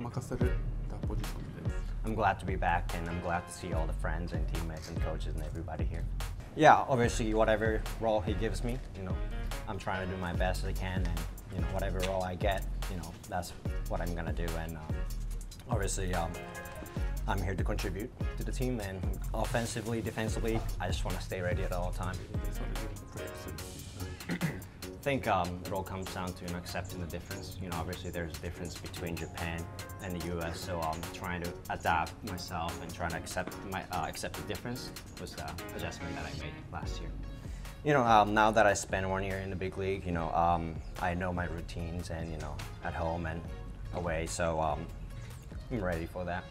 任されたポジションです I'm glad to be back and I'm glad to see all the friends and teammates and coaches and everybody here. Yeah, obviously whatever role he gives me, you know, I'm trying to do my best as I can and you know whatever role I get, you know, that's what I'm gonna do and um, obviously um, I'm here to contribute to the team and offensively, defensively, I just want to stay ready at all times. I think um, it all comes down to you know, accepting the difference. You know, obviously there's a difference between Japan and the U.S. So I'm trying to adapt myself and trying to accept my uh, accept the difference was the adjustment that I made last year. You know, um, now that I spent one year in the big league, you know, um, I know my routines and you know at home and away. So um, I'm ready for that.